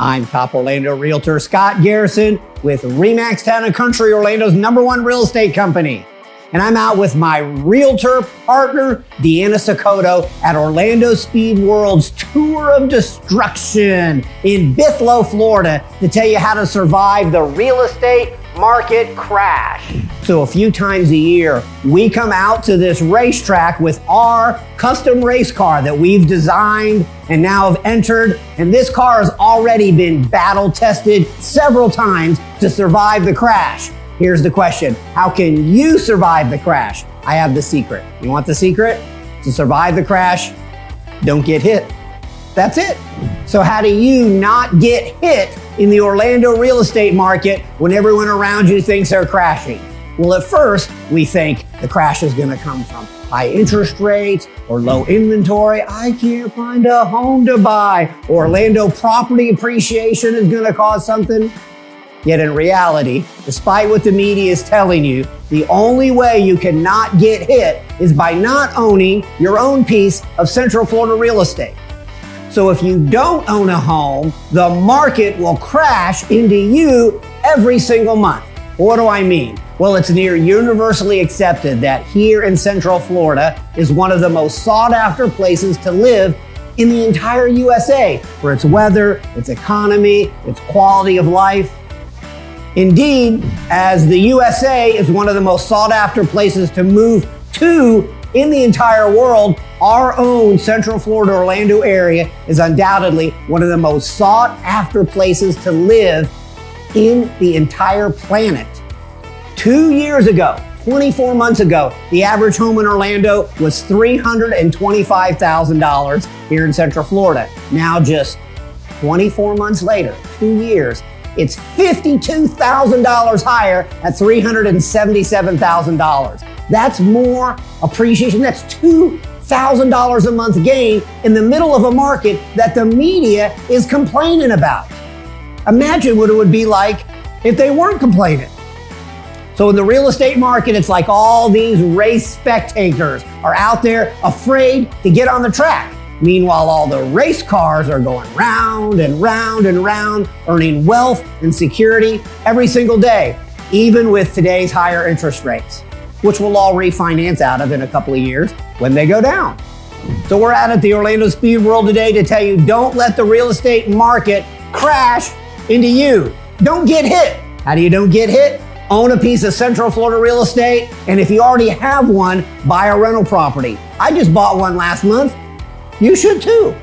I'm top Orlando realtor Scott Garrison with Remax Town and Country, Orlando's number one real estate company. And I'm out with my realtor partner, Diana Sacoto, at Orlando Speed World's Tour of Destruction in Bithlo, Florida, to tell you how to survive the real estate market crash. So, a few times a year, we come out to this racetrack with our custom race car that we've designed and now have entered. And this car has already been battle tested several times to survive the crash. Here's the question How can you survive the crash? I have the secret. You want the secret? To survive the crash, don't get hit. That's it. So, how do you not get hit in the Orlando real estate market when everyone around you thinks they're crashing? Well, at first, we think the crash is going to come from high interest rates or low inventory. I can't find a home to buy. Orlando property appreciation is going to cause something. Yet in reality, despite what the media is telling you, the only way you cannot get hit is by not owning your own piece of Central Florida real estate. So if you don't own a home, the market will crash into you every single month. What do I mean? Well, it's near universally accepted that here in Central Florida is one of the most sought after places to live in the entire USA for its weather, its economy, its quality of life. Indeed, as the USA is one of the most sought after places to move to in the entire world, our own Central Florida Orlando area is undoubtedly one of the most sought after places to live in the entire planet. Two years ago, 24 months ago, the average home in Orlando was $325,000 here in Central Florida. Now, just 24 months later, two years, it's $52,000 higher at $377,000. That's more appreciation. That's $2,000 a month gain in the middle of a market that the media is complaining about. Imagine what it would be like if they weren't complaining. So in the real estate market, it's like all these race spectators are out there afraid to get on the track. Meanwhile, all the race cars are going round and round and round, earning wealth and security every single day, even with today's higher interest rates, which we'll all refinance out of in a couple of years when they go down. So we're out at the Orlando Speed World today to tell you don't let the real estate market crash into you. Don't get hit. How do you don't get hit? Own a piece of Central Florida real estate, and if you already have one, buy a rental property. I just bought one last month you should too.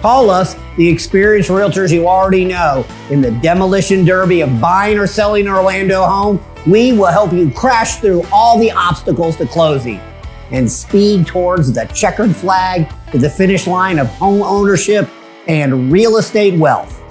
Call us, the experienced realtors you already know, in the demolition derby of buying or selling an Orlando home. We will help you crash through all the obstacles to closing and speed towards the checkered flag to the finish line of home ownership and real estate wealth.